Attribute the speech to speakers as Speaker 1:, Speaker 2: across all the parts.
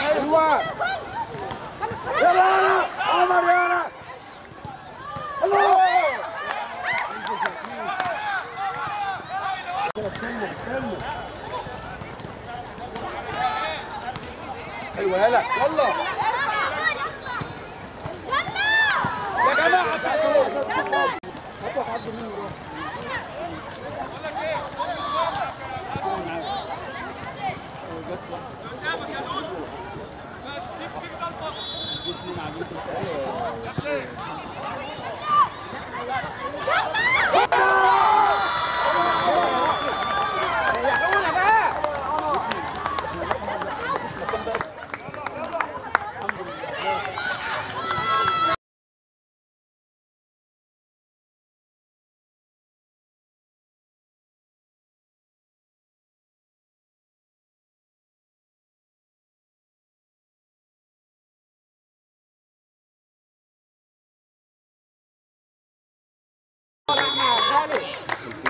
Speaker 1: أيوه يلا يلا عمر يلا الله حلوة يلا يلا يا جماعة بتاعت هو حد منه يلا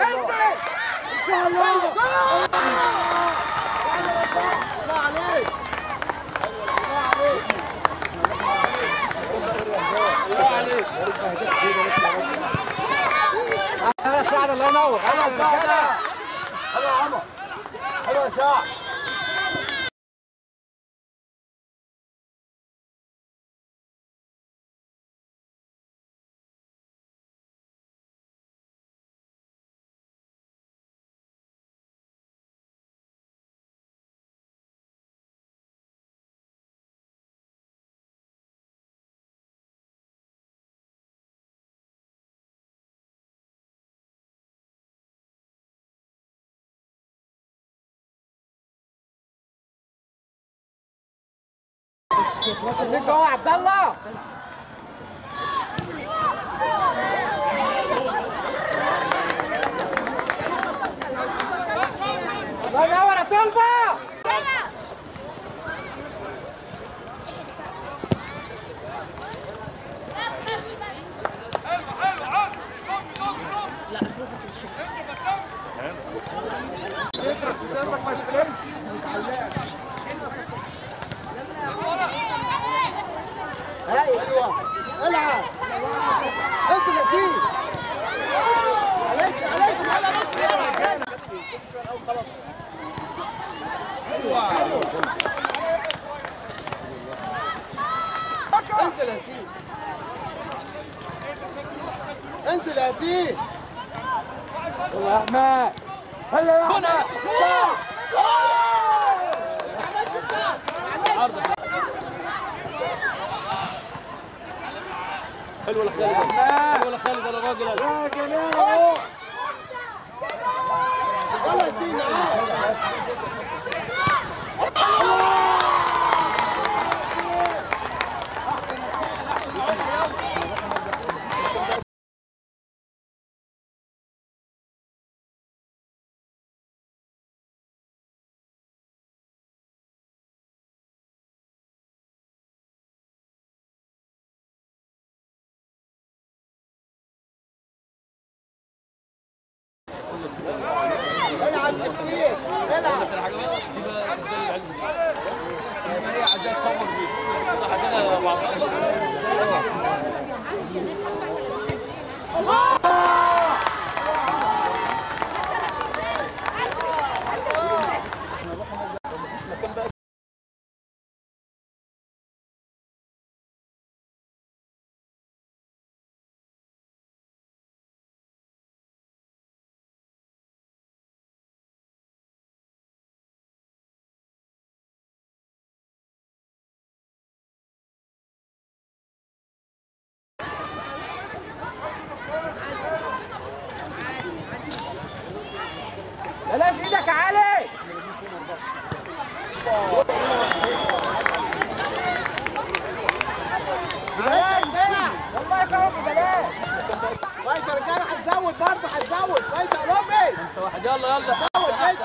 Speaker 1: انزل ان شاء الله الله عليك الله عليك يا سعد الله ينور حلوة يا سعد حلوة يا عمر حلوة يا سعد خليك يا عبد الله الله ينور يا طلبه أيوه العب انزل يا سيدي معلش معلش على نص انزل يا سيدي انزل يا سيدي يلا يا احمد هلا يا احمد
Speaker 2: حلو ولا خالد حلو ولا خالد ولا راجل
Speaker 1: يا جمال اهو
Speaker 3: يلا يا العب كتير العب
Speaker 2: عايزاه تصور بيه صح كده بعض
Speaker 4: بلاش إيدك يا علي. بلاش بلاش. والله
Speaker 2: كرم بلاش. كويس يا رجاله هتزود
Speaker 3: برضه هتزود كويس يا رامي
Speaker 2: يلا يلا. زود كويس